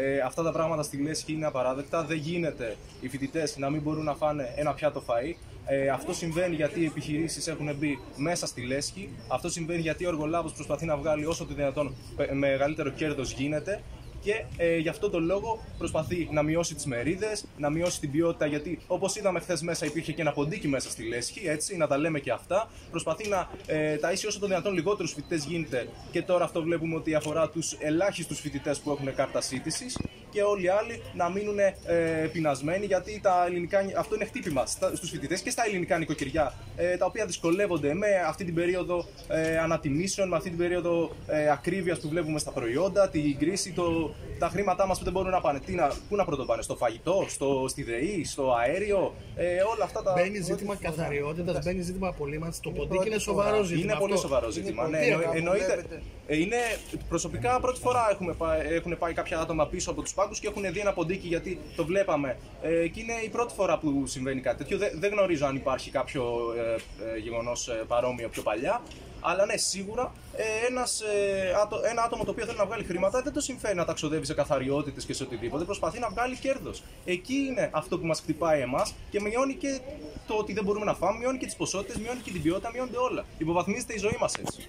Ε, αυτά τα πράγματα στη Λέσχη είναι απαράδεκτα. Δεν γίνεται οι φοιτητές να μην μπορούν να φάνε ένα πιάτο φαΐ. Ε, αυτό συμβαίνει γιατί οι επιχειρήσεις έχουν μπει μέσα στη λέσχη. Αυτό συμβαίνει γιατί ο εργολάβος προσπαθεί να βγάλει όσο το δυνατόν ε, μεγαλύτερο κέρδος γίνεται και ε, γι' αυτό τον λόγο προσπαθεί να μειώσει τις μερίδες, να μειώσει την ποιότητα. Γιατί όπως είδαμε χθες μέσα υπήρχε και ένα ποντίκι μέσα στη λέσχη, έτσι, να τα λέμε και αυτά. Προσπαθεί να ε, ταΐσει όσο το δυνατόν λιγότερους φοιτητές γίνεται και τώρα αυτό βλέπουμε ότι αφορά τους ελάχιστους φοιτητές που έχουν κάρτα σύντησης και όλοι οι άλλοι να μείνουν ε, πεινασμένοι γιατί τα ελληνικά, αυτό είναι χτύπημα στους φοιτητές και στα ελληνικά νοικοκυριά ε, τα οποία δυσκολεύονται με αυτή την περίοδο ε, ανατιμήσεων, με αυτή την περίοδο ε, ακρίβειας που βλέπουμε στα προϊόντα, την κρίση, το, τα χρήματά μας που δεν μπορούν να πάνε. Τι να, πού να πρωτοπάνε, στο φαγητό, στο, στη ΔΕΗ, στο αέριο, ε, όλα αυτά τα. Μπαίνει ζήτημα καθαριότητας, μπαίνει ζήτημα απολύμανσης. Το ποντίκι είναι σοβαρό ζήτημα. Είναι πολύ σοβαρό ζήτημα. Ναι, εννοείται. Ε, είναι, προσωπικά πρώτη φορά έχουμε πάει, έχουν πάει κάποια άτομα πίσω από τους πάγκους και έχουν δει ένα ποντίκι γιατί το βλέπαμε. Ε, και είναι η πρώτη φορά που συμβαίνει κάτι τέτοιο. Δεν, δεν γνωρίζω αν υπάρχει κάποιο ε, ε, γεγονός ε, παρόμοιο πιο παλιά. Αλλά ναι, σίγουρα ε, ένας, ε, άτο, ένα άτομο το οποίο θέλει να βγάλει χρήματα δεν το συμφέρει να τα ξοδεύει σε καθαριότητες και σε οτιδήποτε. Προσπαθεί να βγάλει κέρδος. Εκεί είναι αυτό που μας χτυπάει εμάς και μειώνει και το ότι δεν μπορούμε να φάμε, μειώνει και τις ποσότητες, μειώνει και την ποιότητα, μειώνονται όλα. Υποβαθμίζεται η ζωή μας έτσι.